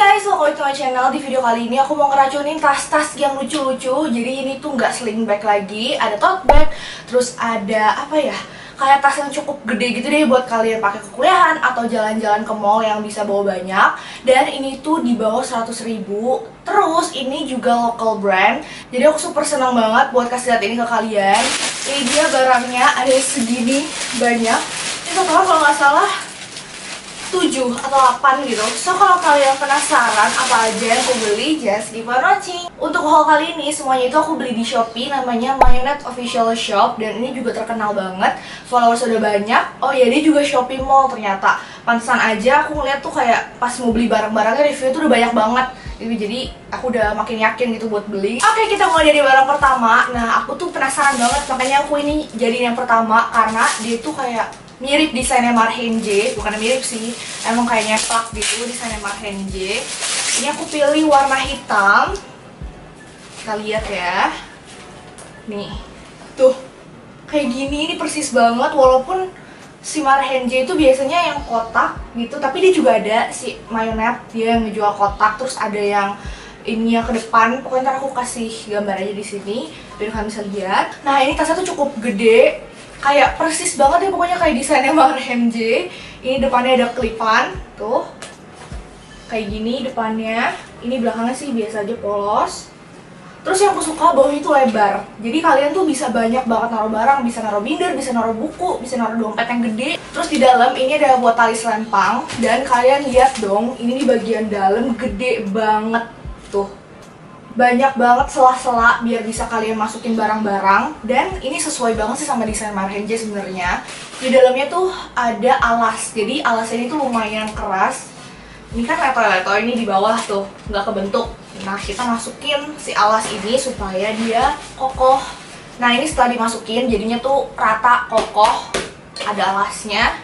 guys, welcome to my channel. Di video kali ini aku mau ngeracunin tas-tas yang lucu-lucu. Jadi ini tuh nggak sling bag lagi. Ada tote bag Terus ada apa ya Kayak tas yang cukup gede gitu deh buat kalian pakai ke kuliahan Atau jalan-jalan ke mall yang bisa bawa banyak. Dan ini tuh di bawah 100 ribu. Terus ini juga local brand. Jadi aku super senang banget buat kasih lihat ini ke kalian. Ini dia barangnya ada segini banyak. Ini total kalau nggak salah 7 atau 8 gitu. So kalau kalian penasaran apa aja yang aku beli, just keep on watching. Untuk haul kali ini semuanya itu aku beli di Shopee Namanya Mayonnaise Official Shop. Dan ini juga terkenal banget Followers udah banyak. Oh iya dia juga Shopee Mall ternyata. Pantesan aja aku ngeliat tuh kayak pas mau beli barang-barangnya review tuh udah banyak banget. Jadi, aku udah makin yakin gitu buat beli. Oke kita mulai dari barang pertama. Nah aku tuh penasaran banget makanya aku ini jadi yang pertama. Karena dia tuh kayak mirip desainnya Marhenje bukan mirip sih. Emang kayaknya plak gitu desainnya Marhenje ini aku pilih warna hitam. Kita lihat ya. Nih. Tuh kayak gini ini persis banget. Walaupun si Marhenje itu biasanya yang kotak gitu tapi dia juga ada si mayonet. Dia yang ngejual kotak terus ada yang ini yang ke depan. Pokoknya ntar aku kasih gambar aja di sini biar kalian bisa lihat. Nah ini tasnya tuh cukup gede kayak persis banget ya pokoknya kayak desainnya Marhem J. Ini depannya ada klipan tuh. Kayak gini depannya. Ini belakangnya sih biasa aja polos. Terus yang aku suka bawahnya itu lebar. Jadi kalian tuh bisa banyak banget naruh barang. Bisa naruh binder bisa naruh buku bisa naruh dompet yang gede. Terus di dalam ini ada buat tali selempang. Dan kalian lihat dong ini di bagian dalam gede banget tuh banyak banget sela-sela biar bisa kalian masukin barang-barang. Dan ini sesuai banget sih sama desain Marhenje sebenarnya. Di dalamnya tuh ada alas. Jadi alasnya ini tuh lumayan keras. Ini kan letoy-letoy ini di bawah tuh nggak kebentuk. Nah kita masukin si alas ini supaya dia kokoh. Nah ini setelah dimasukin jadinya tuh rata kokoh. Ada alasnya.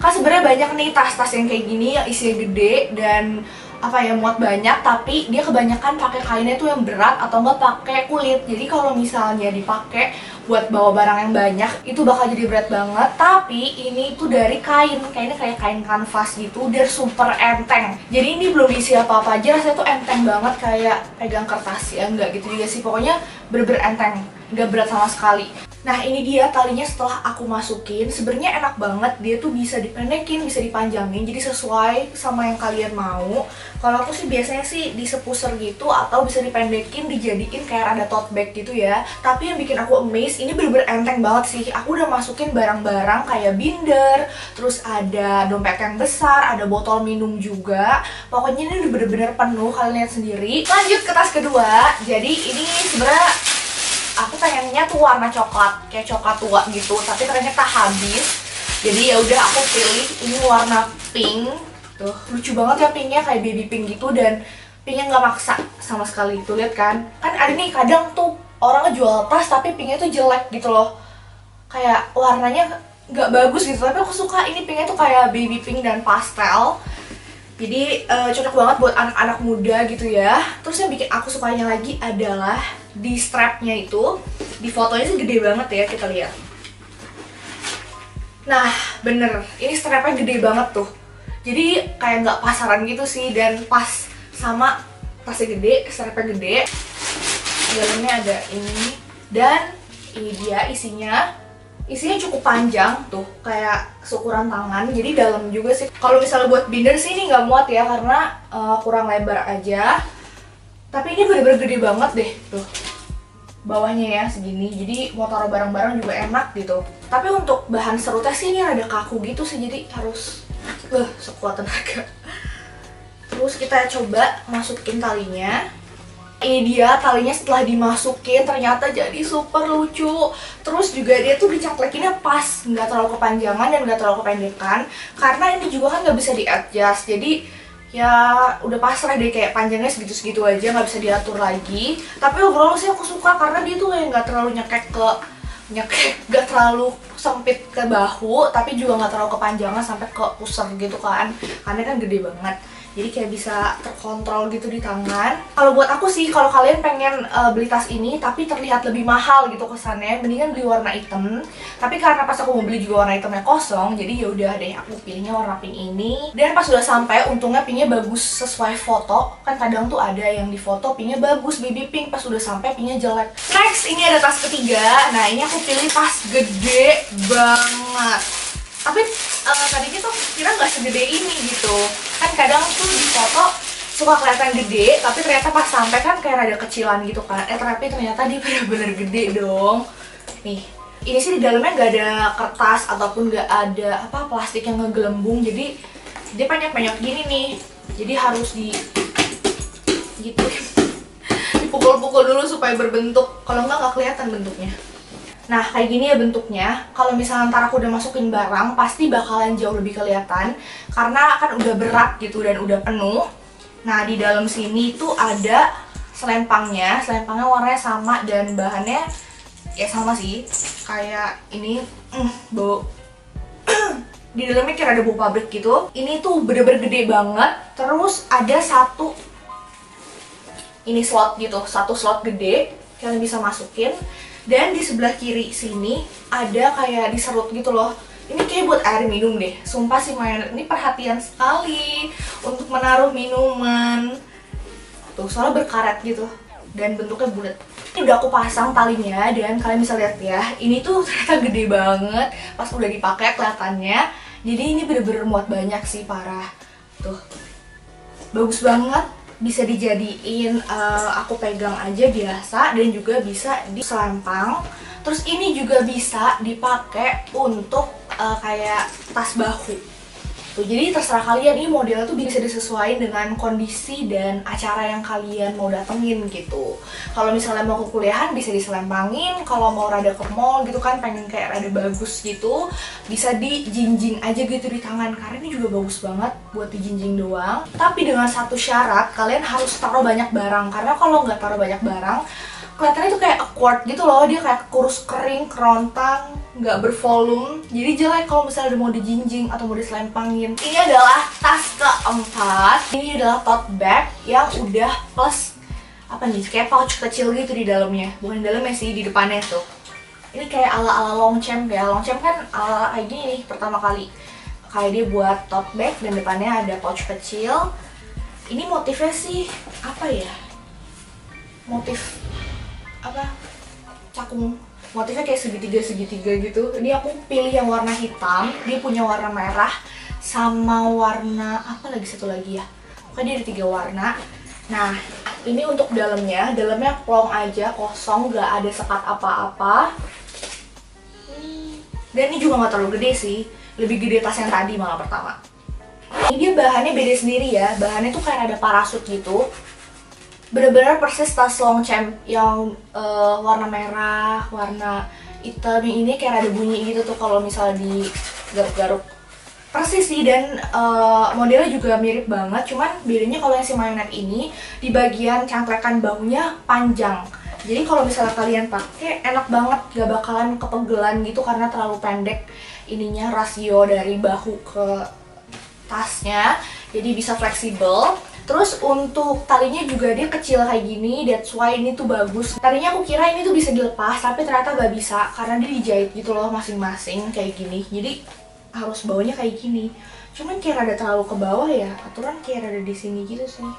Kan sebenarnya banyak nih tas-tas yang kayak gini isinya gede dan apa ya muat banyak tapi dia kebanyakan pakai kainnya tuh yang berat atau enggak pakai kulit. Jadi kalau misalnya dipakai buat bawa barang yang banyak itu bakal jadi berat banget. Tapi ini tuh dari kain kainnya kayak kain kanvas gitu dia super enteng. Jadi ini belum diisi apa-apa aja rasanya tuh enteng banget kayak pegang kertas ya enggak gitu juga sih. Pokoknya bener-bener enteng nggak berat sama sekali Nah ini dia talinya setelah aku masukin sebenarnya enak banget. Dia tuh bisa dipendekin bisa dipanjangin jadi sesuai sama yang kalian mau. Kalau aku sih biasanya sih disepuser gitu atau bisa dipendekin dijadiin kayak ada tote bag gitu ya. Tapi yang bikin aku amazed ini bener-bener enteng banget sih. Aku udah masukin barang-barang kayak binder terus ada dompet yang besar ada botol minum juga. Pokoknya ini bener-bener penuh kalian lihat sendiri. Lanjut ke tas kedua. Jadi ini sebenarnya aku pengennya tuh warna coklat kayak coklat tua gitu tapi ternyata habis. Jadi ya udah aku pilih ini warna pink. Tuh. Lucu banget ya pinknya kayak baby pink gitu dan pinknya nggak maksa sama sekali tuh lihat kan. Kan ada nih kadang tuh orang jual tas tapi pinknya tuh jelek gitu loh. Kayak warnanya nggak bagus gitu tapi aku suka. Ini pinknya tuh kayak baby pink dan pastel. Jadi uh, cocok banget buat anak-anak muda gitu ya. Terus yang bikin aku sukanya lagi adalah di strapnya itu di fotonya sih gede banget ya kita lihat. Nah bener ini strapnya gede banget tuh. Jadi kayak nggak pasaran gitu sih dan pas sama tasnya gede strapnya gede dalamnya ada ini. Dan ini dia isinya. Isinya cukup panjang tuh kayak seukuran tangan jadi dalam juga sih. Kalau misalnya buat binder sih ini nggak muat ya karena uh, kurang lebar aja. Tapi ini bener-bener gede banget deh tuh bawahnya ya segini. Jadi mau taruh barang-barang juga enak gitu. Tapi untuk bahan serutnya sih ini ada kaku gitu sih. Jadi harus uh, sekuat tenaga. Terus kita coba masukin talinya. Ini dia talinya setelah dimasukin ternyata jadi super lucu. Terus juga dia tuh dicaklekinnya pas. Nggak terlalu kepanjangan dan nggak terlalu kependekan. Karena ini juga kan nggak bisa di adjust jadi ya udah pasrah deh kayak panjangnya segitu-segitu aja nggak bisa diatur lagi. Tapi overall sih aku suka karena dia tuh kayak nggak terlalu nyekek ke nyekek nggak terlalu sempit ke bahu tapi juga nggak terlalu kepanjangan sampai ke pusar gitu kan. Karena kan gede banget jadi kayak bisa terkontrol gitu di tangan. Kalau buat aku sih kalau kalian pengen uh, beli tas ini tapi terlihat lebih mahal gitu kesannya mendingan beli warna hitam. Tapi karena pas aku mau beli juga warna hitamnya kosong jadi ya udah deh aku pilihnya warna pink ini. Dan pas sudah sampai untungnya pinknya bagus sesuai foto. Kan kadang tuh ada yang di foto pinknya bagus baby pink. Pas sudah sampai pinknya jelek. Next ini ada tas ketiga. Nah ini aku pilih tas gede banget tapi uh, tadinya tuh kira nggak segede ini gitu. Kan kadang tuh di foto suka kelihatan gede tapi ternyata pas sampai kan kayak rada kecilan gitu kan. Eh tapi ternyata dia bener-bener gede dong. Nih ini sih di dalamnya nggak ada kertas ataupun nggak ada apa plastik yang ngegelembung. Jadi dia banyak-banyak gini nih. Jadi harus di gitu. Dipukul-pukul dulu supaya berbentuk. Kalau nggak nggak kelihatan bentuknya Nah, kayak gini ya bentuknya. Kalau misalnya ntar aku udah masukin barang, pasti bakalan jauh lebih kelihatan. Karena kan udah berat gitu dan udah penuh. Nah, di dalam sini tuh ada selempangnya. Selempangnya warnanya sama dan bahannya ya sama sih. Kayak ini, mm, bau. di dalamnya kira ada bau pabrik gitu. Ini tuh bener-bener gede banget. Terus ada satu ini slot gitu, satu slot gede. Kalian bisa masukin dan di sebelah kiri sini ada kayak diserut gitu loh. Ini kayak buat air minum deh. Sumpah sih Mayan. Ini perhatian sekali untuk menaruh minuman. Tuh soalnya berkaret gitu. Dan bentuknya bulat. Ini udah aku pasang talinya dan. Kalian bisa lihat ya. Ini tuh ternyata gede banget. Pas udah dipakai kelihatannya. Jadi ini bener-bener muat banyak sih parah. Tuh. Bagus banget bisa dijadiin uh, aku pegang aja biasa dan juga bisa di selempang terus ini juga bisa dipakai untuk uh, kayak tas bahu Tuh, jadi terserah kalian ini modelnya tuh bisa disesuaikan dengan kondisi dan acara yang kalian mau datengin gitu. Kalau misalnya mau ke kuliahan bisa diselempangin, kalau mau rada ke mall gitu kan pengen kayak rada bagus gitu, bisa dijinjing aja gitu di tangan karena ini juga bagus banget buat dijinjing doang. Tapi dengan satu syarat, kalian harus taruh banyak barang karena kalau nggak taruh banyak barang, kelihatannya tuh kayak awkward gitu loh, dia kayak kurus kering, kerontang, nggak bervolume. Jadi jelek kalau misalnya mau dijinjing atau mau diselempangin ini adalah tas keempat. Ini adalah tote bag yang udah plus apa nih kayak pouch kecil gitu di dalamnya. Bukan di dalamnya sih di depannya tuh. Ini kayak ala ala long champ ya. Long champ kan ala kayak gini nih pertama kali. Kayak dia buat tote bag dan depannya ada pouch kecil. Ini motifnya sih apa ya? Motif apa? Cakung motifnya kayak segitiga-segitiga gitu. Ini aku pilih yang warna hitam dia punya warna merah sama warna apa lagi satu lagi ya? Pokoknya dia ada tiga warna. Nah ini untuk dalamnya dalamnya plong aja kosong gak ada sekat apa-apa. Dan ini juga nggak terlalu gede sih lebih gede tas yang tadi malah pertama. Ini dia bahannya beda sendiri ya bahannya tuh kayak ada parasut gitu bener-bener persis tas long champ yang uh, warna merah, warna hitam ini kayak ada bunyi gitu tuh kalau misalnya di garuk-garuk. Persis sih dan uh, modelnya juga mirip banget cuman bedanya kalau yang si Mayonet ini di bagian cangklekan bahunya panjang. Jadi kalau misalnya kalian pakai enak banget gak bakalan kepegelan gitu karena terlalu pendek ininya rasio dari bahu ke tasnya. Jadi bisa fleksibel Terus untuk talinya juga dia kecil kayak gini, that's why ini tuh bagus. Tadinya aku kira ini tuh bisa dilepas, tapi ternyata gak bisa karena dia dijahit gitu loh masing-masing kayak gini. Jadi harus bawahnya kayak gini. Cuman kayak ada terlalu ke bawah ya, aturan kayak ada di sini gitu sih.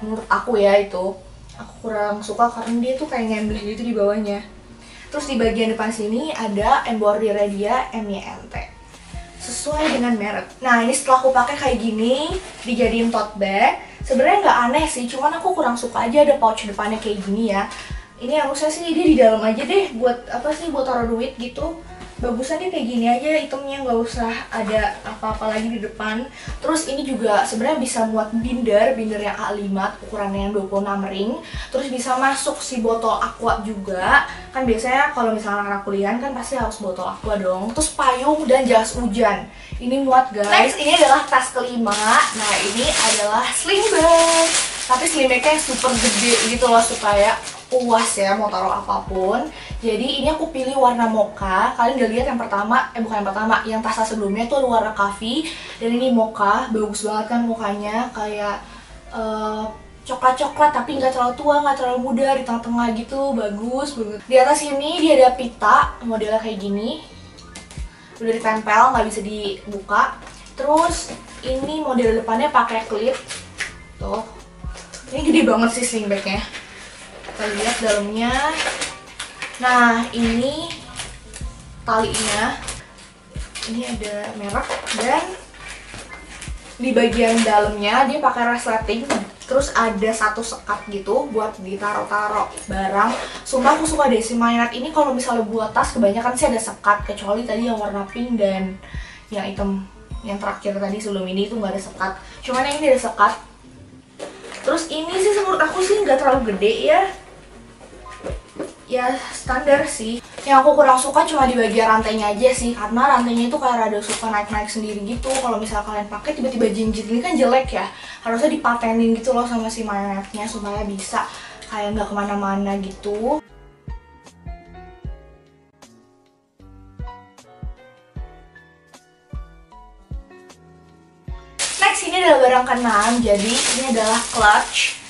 Menurut aku ya itu. Aku kurang suka karena dia tuh kayak ngembleh gitu di bawahnya. Terus di bagian depan sini ada embroidery dia MYNT sesuai dengan merek. Nah ini setelah aku pakai kayak gini, dijadiin tote bag. Sebenarnya nggak aneh sih, cuman aku kurang suka aja ada pouch depannya kayak gini ya. Ini harusnya sih dia di dalam aja deh, buat apa sih, buat taruh duit gitu bagusannya kayak gini aja itemnya nggak usah ada apa-apa lagi di depan. Terus ini juga sebenarnya bisa muat binder binder yang A5 ukurannya yang 26 ring. Terus bisa masuk si botol aqua juga. Kan biasanya kalau misalnya anak kuliah kan pasti harus botol aqua dong. Terus payung dan jas hujan. Ini muat guys next. ini adalah tas kelima. Nah ini adalah sling bag. Tapi sling bagnya super gede gitu loh supaya puas ya mau taruh apa pun. Jadi ini aku pilih warna mocha. Kalian udah lihat yang pertama eh bukan yang pertama yang tas sebelumnya tuh warna coffee. Dan ini mocha bagus banget kan mukanya. Kayak uh, coklat-coklat tapi nggak terlalu tua nggak terlalu muda di tengah-tengah gitu. Bagus banget di atas ini dia ada pita modelnya kayak gini. Udah ditempel nggak bisa dibuka. Terus ini model depannya pakai klip tuh. Ini gede banget sih sling bagnya kita lihat dalamnya. Nah ini talinya. Ini ada merek dan di bagian dalamnya dia pakai resleting. Terus ada satu sekat gitu buat ditaro-taro barang. Sumpah aku suka deh si mainat ini. Kalau misalnya buat tas kebanyakan sih ada sekat. Kecuali tadi yang warna pink dan yang hitam. Yang terakhir tadi sebelum ini tuh nggak ada sekat. Cuman yang ini ada sekat. Terus ini sih menurut aku sih nggak terlalu gede ya ya standar sih. Yang aku kurang suka cuma di bagian rantainya aja sih karena rantainya itu kayak rada suka naik-naik sendiri gitu. Kalau misalnya kalian pakai tiba-tiba jinjit. Ini kan jelek ya. Harusnya dipatenin gitu loh sama si magnetnya supaya bisa kayak nggak ke mana-mana gitu. Next ini adalah barang keenam. Jadi ini adalah clutch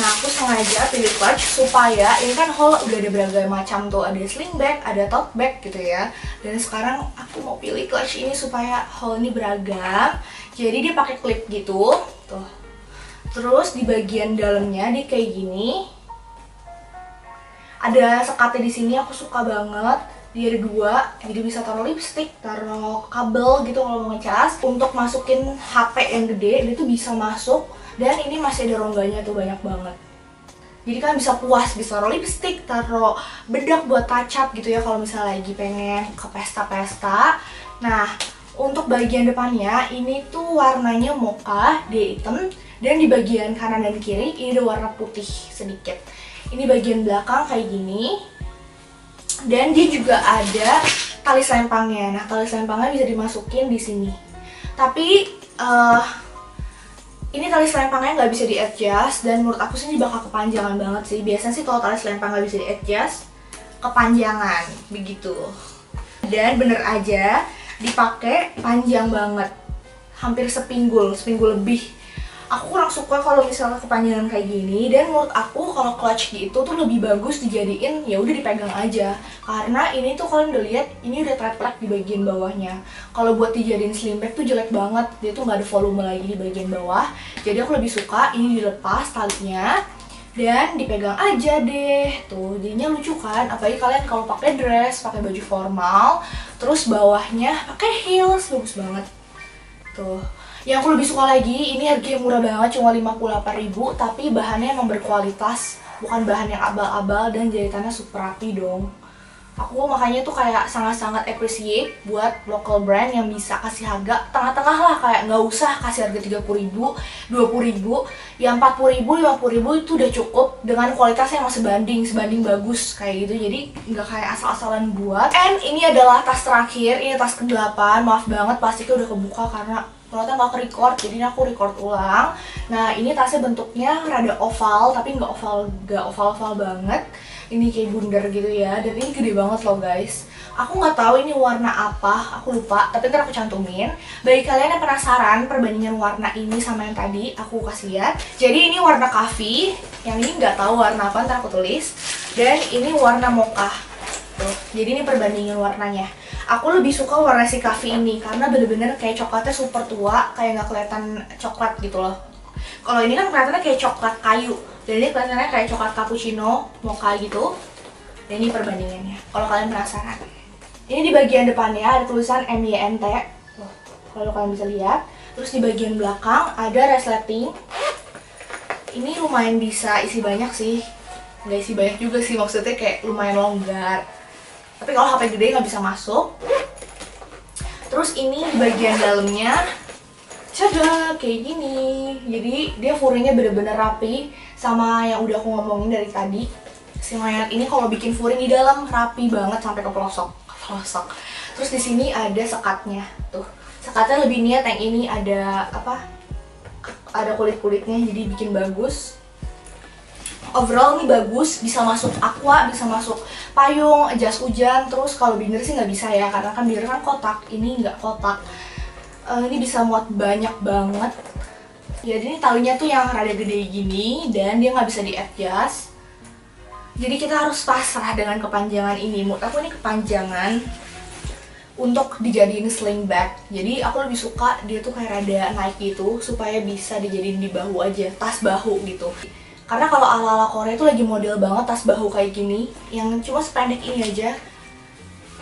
Nah aku sengaja pilih clutch supaya ini kan haul udah ada beragam macam tuh ada sling bag, ada tote bag gitu ya. Dan sekarang aku mau pilih clutch ini supaya haul ini beragam. Jadi dia pakai clip gitu, tuh. Terus di bagian dalamnya dia kayak gini. Ada sekatnya di sini aku suka banget. Dia ada dua, jadi bisa taruh lipstick, taruh kabel gitu kalau mau ngecas. Untuk masukin HP yang gede, dia tuh bisa masuk. Dan ini masih ada rongganya tuh banyak banget. Jadi kan bisa puas bisa taruh lipstick taruh bedak buat touch up gitu ya kalau misalnya lagi pengen ke pesta-pesta. Nah untuk bagian depannya ini tuh warnanya mocha dia hitam. Dan di bagian kanan dan kiri ini ada warna putih sedikit. Ini bagian belakang kayak gini dan dia juga ada tali selempangnya. Nah tali selempangnya bisa dimasukin di sini. Tapi uh, ini tali selempangnya nggak bisa di adjust dan menurut aku sih ini bakal kepanjangan banget sih. Biasanya sih kalau tali selempang nggak bisa di adjust kepanjangan begitu. Dan bener aja dipakai panjang banget. Hampir sepinggul sepinggul lebih aku kurang suka kalau misalnya kepanjangan kayak gini dan menurut aku kalau clutch gitu tuh lebih bagus dijadiin ya udah dipegang aja. Karena ini tuh kalian udah lihat ini udah track di bagian bawahnya. Kalau buat dijadiin slim bag tuh jelek banget dia tuh nggak ada volume lagi di bagian bawah. Jadi aku lebih suka ini dilepas talinya dan dipegang aja deh. Tuh jadinya lucu kan? Apalagi kalian kalau pakai dress pakai baju formal terus bawahnya pakai heels bagus banget. Tuh yang aku lebih suka lagi, ini harganya murah banget, cuma 58.000 tapi bahannya emang berkualitas, bukan bahan yang abal-abal dan jahitannya super rapi dong. Aku makanya tuh kayak sangat-sangat appreciate buat local brand yang bisa kasih harga tengah-tengah lah kayak nggak usah kasih harga 30.000, 20.000, yang 40.000, 50.000 itu udah cukup dengan kualitasnya yang sebanding, sebanding bagus kayak gitu. Jadi nggak kayak asal-asalan buat. And ini adalah tas terakhir, ini tas ke-8. Maaf banget plastiknya udah kebuka karena ternyata nggak record jadi aku record ulang. Nah ini tasnya bentuknya rada oval tapi nggak oval nggak oval oval banget. Ini kayak bundar gitu ya dan ini gede banget loh guys. Aku nggak tahu ini warna apa aku lupa tapi ntar aku cantumin. Bagi kalian yang penasaran perbandingan warna ini sama yang tadi aku kasih lihat. Jadi ini warna coffee yang ini nggak tahu warna apa ntar aku tulis. Dan ini warna mocha jadi ini perbandingan warnanya aku lebih suka warna si coffee ini karena bener-bener kayak coklatnya super tua kayak nggak kelihatan coklat gitu loh. Kalau ini kan kelihatannya kayak coklat kayu dan ini kelihatannya kayak coklat cappuccino mocha gitu. Dan ini perbandingannya kalau kalian penasaran. Ini di bagian depannya ada tulisan MYNT kalau kalian bisa lihat. Terus di bagian belakang ada resleting ini lumayan bisa isi banyak sih. Nggak isi banyak juga sih maksudnya kayak lumayan longgar tapi kalau HP gede nggak bisa masuk. Terus ini bagian dalamnya Cada kayak gini. Jadi dia furingnya bener-bener rapi sama yang udah aku ngomongin dari tadi. Si mayat ini kalau bikin furing di dalam rapi banget sampai ke pelosok pelosok terus di sini ada sekatnya tuh. Sekatnya lebih niat yang ini ada apa? Ada kulit kulitnya jadi bikin bagus overall ini bagus bisa masuk aqua bisa masuk payung jas hujan terus kalau binder sih nggak bisa ya karena kan binder kan kotak ini nggak kotak. Uh, ini bisa muat banyak banget. Jadi ini talinya tuh yang rada gede gini dan dia nggak bisa di adjust jadi kita harus pasrah dengan kepanjangan ini. Menurut aku ini kepanjangan untuk dijadiin sling bag. Jadi aku lebih suka dia tuh kayak rada naik gitu supaya bisa dijadiin di bahu aja tas bahu gitu karena kalau ala-ala Korea itu lagi model banget tas bahu kayak gini yang cuma sependek ini aja.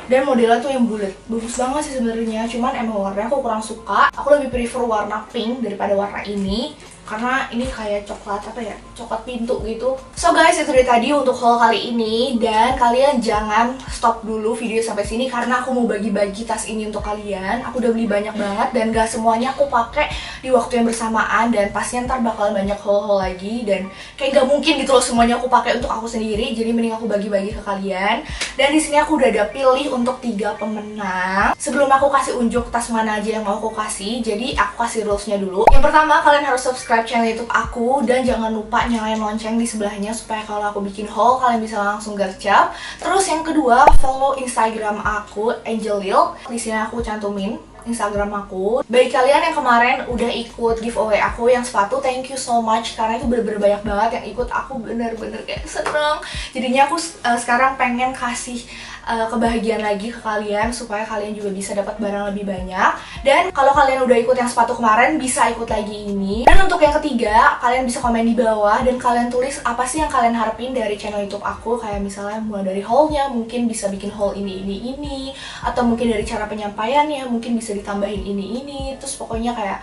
Dan modelnya tuh yang bulat. Bagus banget sih sebenarnya cuman emang warnanya aku kurang suka. Aku lebih prefer warna pink daripada warna ini karena ini kayak coklat apa ya coklat pintu gitu. So guys itu dari tadi untuk haul kali ini. Dan kalian jangan stop dulu video sampai sini karena aku mau bagi-bagi tas ini untuk kalian. Aku udah beli banyak banget dan gak semuanya aku pakai di waktu yang bersamaan dan pastinya ntar bakalan banyak haul-haul lagi dan kayak gak mungkin gitu loh semuanya aku pakai untuk aku sendiri jadi mending aku bagi-bagi ke kalian dan di sini aku udah ada pilih untuk tiga pemenang sebelum aku kasih unjuk tas mana aja yang mau aku kasih jadi aku kasih rulesnya dulu yang pertama kalian harus subscribe channel YouTube aku dan jangan lupa nyalain lonceng di sebelahnya supaya kalau aku bikin haul kalian bisa langsung gercep. Terus yang kedua, follow Instagram aku Angelil. Di sini aku cantumin Instagram aku. Bagi kalian yang kemarin udah ikut giveaway aku yang sepatu, thank you so much karena itu bener-bener banyak banget yang ikut. Aku bener-bener kayak seneng. Jadinya aku uh, sekarang pengen kasih uh, kebahagiaan lagi ke kalian supaya kalian juga bisa dapat barang lebih banyak. Dan kalau kalian udah ikut yang sepatu kemarin bisa ikut lagi ini. Dan untuk yang ketiga, kalian bisa komen di bawah dan kalian tulis apa sih yang kalian harapin dari channel YouTube aku kayak misalnya mulai dari haulnya mungkin bisa bikin haul ini ini ini atau mungkin dari cara penyampaiannya mungkin bisa ditambahin ini ini terus pokoknya kayak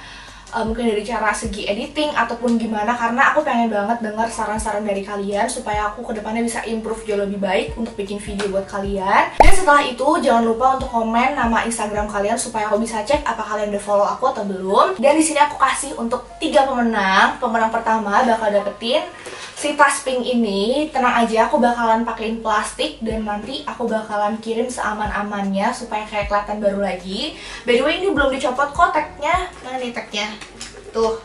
uh, mungkin dari cara segi editing ataupun gimana karena aku pengen banget dengar saran-saran dari kalian supaya aku ke depannya bisa improve jauh lebih baik untuk bikin video buat kalian. Dan setelah itu jangan lupa untuk komen nama Instagram kalian supaya aku bisa cek apa kalian udah follow aku atau belum. Dan di sini aku kasih untuk tiga pemenang. Pemenang pertama bakal dapetin si tas pink ini tenang aja aku bakalan pakein plastik dan nanti aku bakalan kirim seaman-amannya supaya kayak kelihatan baru lagi. By the way ini belum dicopot kok tagnya. Mana nih tagnya? Tuh.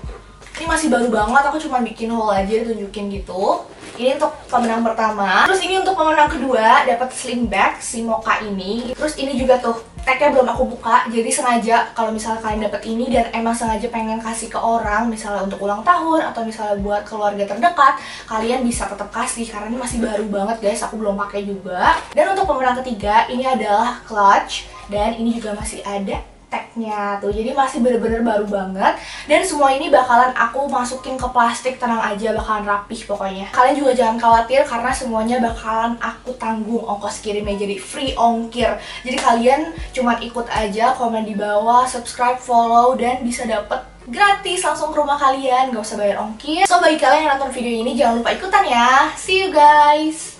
Ini masih baru banget aku cuma bikin haul aja tunjukin gitu. Ini untuk pemenang pertama. Terus ini untuk pemenang kedua dapat sling bag si Mocha ini. Terus ini juga tuh tagnya belum aku buka jadi sengaja kalau misalnya kalian dapat ini dan emang sengaja pengen kasih ke orang misalnya untuk ulang tahun atau misalnya buat keluarga terdekat kalian bisa tetap kasih karena ini masih baru banget guys. Aku belum pakai juga. Dan untuk pemenang ketiga ini adalah clutch. Dan ini juga masih ada tagnya tuh. Jadi masih bener-bener baru banget. Dan semua ini bakalan aku masukin ke plastik tenang aja bakalan rapih pokoknya. Kalian juga jangan khawatir karena semuanya bakalan aku tanggung. Ongkos kirimnya jadi free ongkir. Jadi kalian cuma ikut aja komen di bawah subscribe follow dan bisa dapet gratis langsung ke rumah kalian. Gak usah bayar ongkir. So bagi kalian yang nonton video ini jangan lupa ikutan ya. See you guys